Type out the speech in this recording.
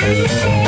Thank